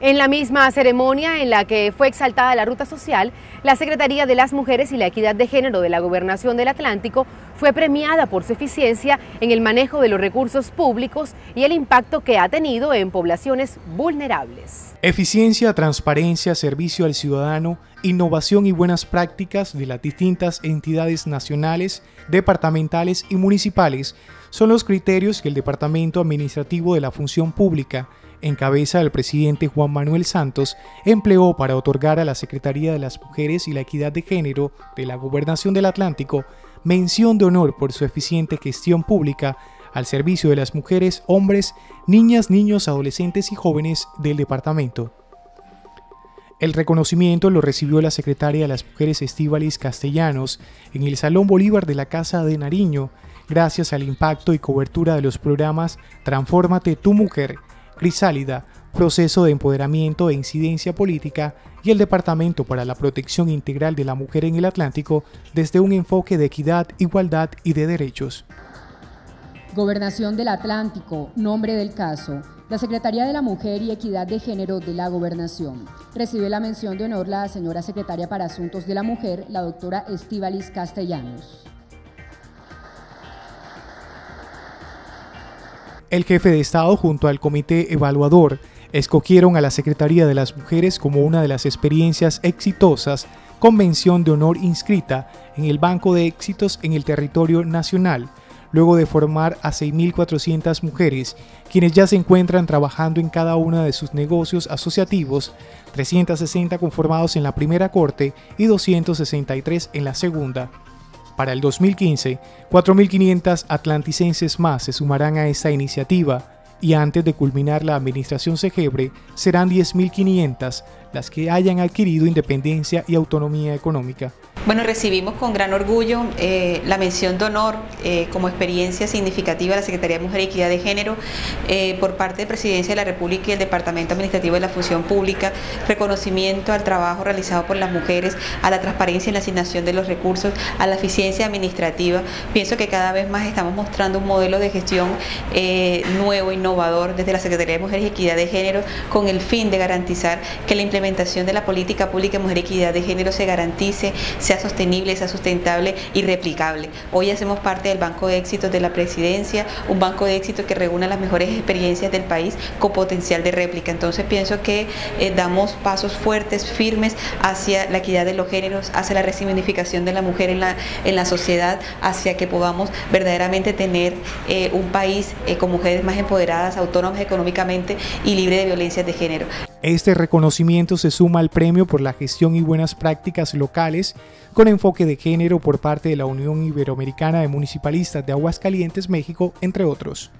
En la misma ceremonia en la que fue exaltada la ruta social, la Secretaría de las Mujeres y la Equidad de Género de la Gobernación del Atlántico fue premiada por su eficiencia en el manejo de los recursos públicos y el impacto que ha tenido en poblaciones vulnerables. Eficiencia, transparencia, servicio al ciudadano, innovación y buenas prácticas de las distintas entidades nacionales, departamentales y municipales son los criterios que el Departamento Administrativo de la Función Pública en cabeza del presidente Juan Manuel Santos, empleó para otorgar a la Secretaría de las Mujeres y la Equidad de Género de la Gobernación del Atlántico mención de honor por su eficiente gestión pública al servicio de las mujeres, hombres, niñas, niños, adolescentes y jóvenes del departamento. El reconocimiento lo recibió la secretaria de las Mujeres Estíbalis Castellanos en el Salón Bolívar de la Casa de Nariño, gracias al impacto y cobertura de los programas Transfórmate tu mujer Crisálida, Proceso de Empoderamiento e Incidencia Política y el Departamento para la Protección Integral de la Mujer en el Atlántico desde un enfoque de equidad, igualdad y de derechos. Gobernación del Atlántico, nombre del caso. La Secretaría de la Mujer y Equidad de Género de la Gobernación. Recibe la mención de honor la señora Secretaria para Asuntos de la Mujer, la doctora Estíbalis Castellanos. El jefe de Estado junto al comité evaluador escogieron a la Secretaría de las Mujeres como una de las experiencias exitosas con mención de honor inscrita en el Banco de Éxitos en el territorio nacional, luego de formar a 6.400 mujeres, quienes ya se encuentran trabajando en cada uno de sus negocios asociativos, 360 conformados en la primera corte y 263 en la segunda. Para el 2015, 4.500 atlanticenses más se sumarán a esta iniciativa y antes de culminar la administración Segebre serán 10.500 las que hayan adquirido independencia y autonomía económica. Bueno, recibimos con gran orgullo eh, la mención de honor eh, como experiencia significativa de la Secretaría de Mujer y Equidad de Género eh, por parte de Presidencia de la República y el Departamento Administrativo de la Función Pública, reconocimiento al trabajo realizado por las mujeres, a la transparencia en la asignación de los recursos, a la eficiencia administrativa. Pienso que cada vez más estamos mostrando un modelo de gestión nuevo, innovador desde la Secretaría de Mujer y Equidad de Género con el fin de garantizar que la implementación de la política pública de mujer y equidad de género se garantice, sostenible, sea sustentable y replicable. Hoy hacemos parte del Banco de Éxitos de la Presidencia, un banco de éxito que reúne las mejores experiencias del país con potencial de réplica. Entonces pienso que eh, damos pasos fuertes, firmes hacia la equidad de los géneros, hacia la resignificación de la mujer en la, en la sociedad, hacia que podamos verdaderamente tener eh, un país eh, con mujeres más empoderadas, autónomas económicamente y libre de violencias de género. Este reconocimiento se suma al premio por la gestión y buenas prácticas locales con enfoque de género por parte de la Unión Iberoamericana de Municipalistas de Aguascalientes, México, entre otros.